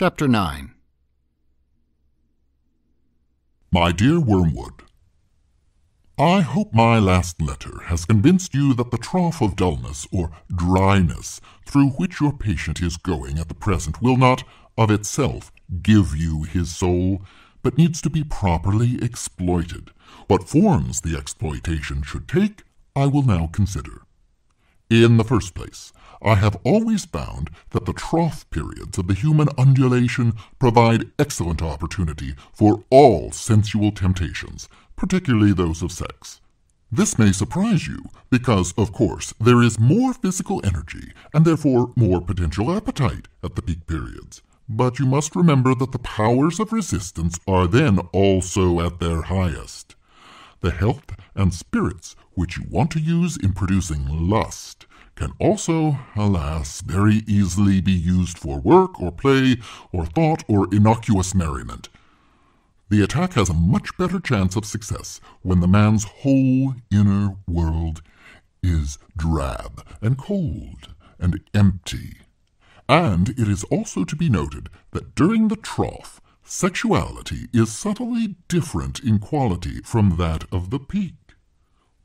Chapter 9 My dear Wormwood, I hope my last letter has convinced you that the trough of dullness or dryness through which your patient is going at the present will not, of itself, give you his soul, but needs to be properly exploited. What forms the exploitation should take, I will now consider. In the first place, I have always found that the trough periods of the human undulation provide excellent opportunity for all sensual temptations, particularly those of sex. This may surprise you, because, of course, there is more physical energy, and therefore more potential appetite at the peak periods. But you must remember that the powers of resistance are then also at their highest. The health and spirits which you want to use in producing lust can also, alas, very easily be used for work or play or thought or innocuous merriment. The attack has a much better chance of success when the man's whole inner world is drab and cold and empty. And it is also to be noted that during the trough, sexuality is subtly different in quality from that of the peak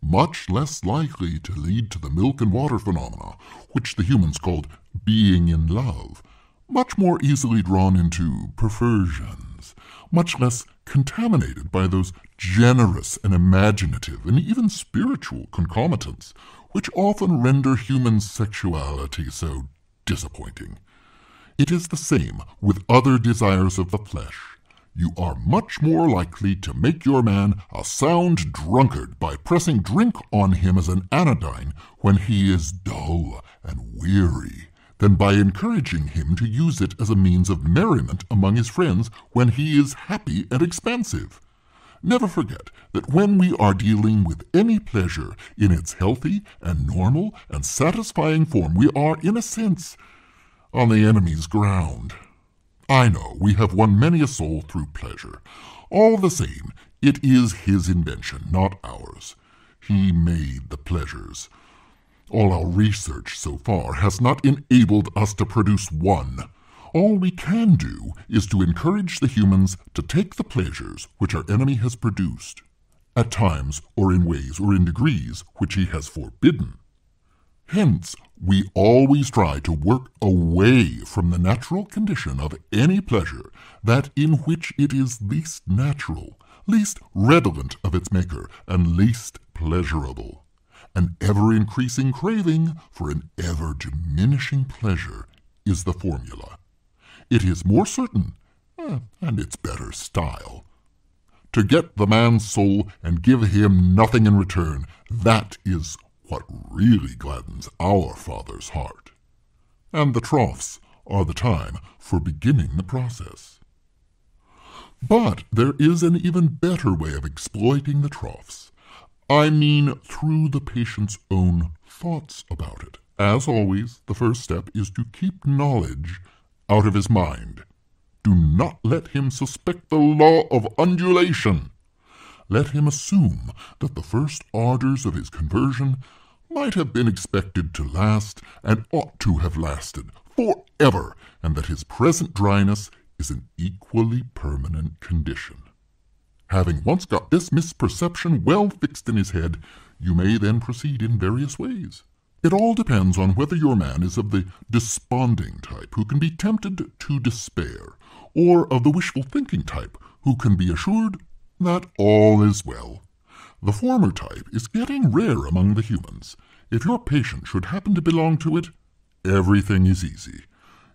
much less likely to lead to the milk and water phenomena, which the humans called being in love, much more easily drawn into perversions, much less contaminated by those generous and imaginative and even spiritual concomitants which often render human sexuality so disappointing. It is the same with other desires of the flesh you are much more likely to make your man a sound drunkard by pressing drink on him as an anodyne when he is dull and weary than by encouraging him to use it as a means of merriment among his friends when he is happy and expansive. Never forget that when we are dealing with any pleasure in its healthy and normal and satisfying form, we are, in a sense, on the enemy's ground. I know we have won many a soul through pleasure. All the same, it is his invention, not ours. He made the pleasures. All our research so far has not enabled us to produce one. All we can do is to encourage the humans to take the pleasures which our enemy has produced, at times or in ways or in degrees which he has forbidden. Hence, we always try to work away from the natural condition of any pleasure, that in which it is least natural, least redolent of its maker, and least pleasurable. An ever increasing craving for an ever diminishing pleasure is the formula. It is more certain, eh, and it's better style. To get the man's soul and give him nothing in return, that is what really gladdens our Father's heart. And the troughs are the time for beginning the process. But there is an even better way of exploiting the troughs. I mean through the patient's own thoughts about it. As always, the first step is to keep knowledge out of his mind. Do not let him suspect the law of undulation let him assume that the first ardors of his conversion might have been expected to last and ought to have lasted forever, and that his present dryness is an equally permanent condition. Having once got this misperception well fixed in his head, you may then proceed in various ways. It all depends on whether your man is of the desponding type who can be tempted to despair, or of the wishful thinking type who can be assured that all is well. The former type is getting rare among the humans. If your patient should happen to belong to it, everything is easy.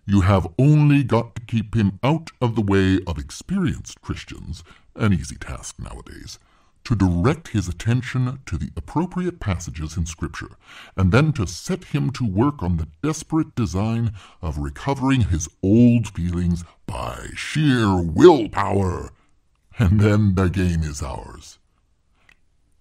You have only got to keep him out of the way of experienced Christians, an easy task nowadays, to direct his attention to the appropriate passages in Scripture, and then to set him to work on the desperate design of recovering his old feelings by sheer willpower and then the game is ours.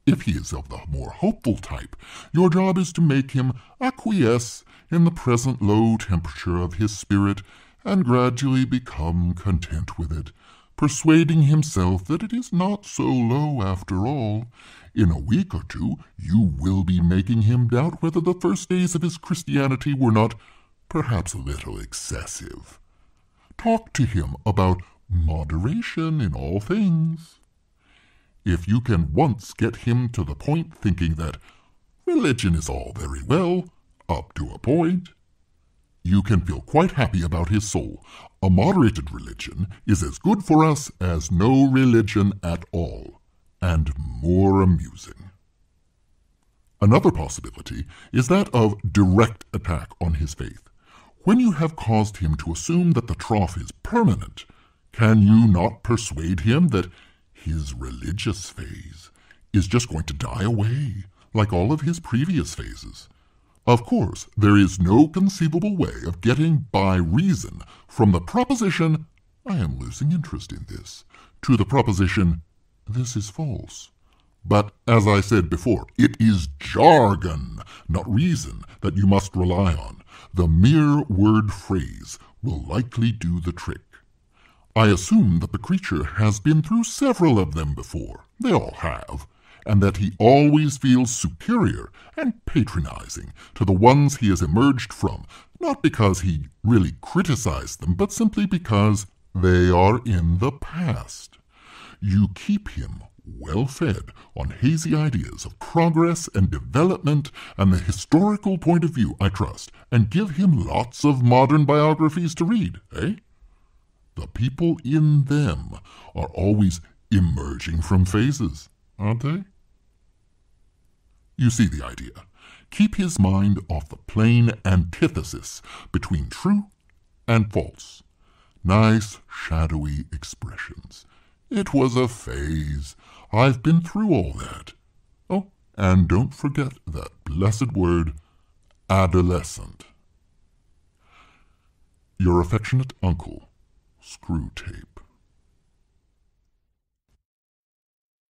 If he is of the more hopeful type, your job is to make him acquiesce in the present low temperature of his spirit and gradually become content with it, persuading himself that it is not so low after all. In a week or two, you will be making him doubt whether the first days of his Christianity were not perhaps a little excessive. talk to him about moderation in all things. If you can once get him to the point thinking that religion is all very well, up to a point, you can feel quite happy about his soul. A moderated religion is as good for us as no religion at all, and more amusing. Another possibility is that of direct attack on his faith. When you have caused him to assume that the trough is permanent, can you not persuade him that his religious phase is just going to die away, like all of his previous phases? Of course, there is no conceivable way of getting by reason from the proposition, I am losing interest in this, to the proposition, this is false. But, as I said before, it is jargon, not reason, that you must rely on. The mere word phrase will likely do the trick. I assume that the creature has been through several of them before. They all have and that he always feels superior and patronizing to the ones he has emerged from, not because he really criticized them, but simply because they are in the past. You keep him well fed on hazy ideas of progress and development and the historical point of view, I trust, and give him lots of modern biographies to read, eh? The people in them are always emerging from phases, aren't they? You see the idea. Keep his mind off the plain antithesis between true and false. Nice, shadowy expressions. It was a phase. I've been through all that. Oh, and don't forget that blessed word, adolescent. Your affectionate uncle, Screwtape.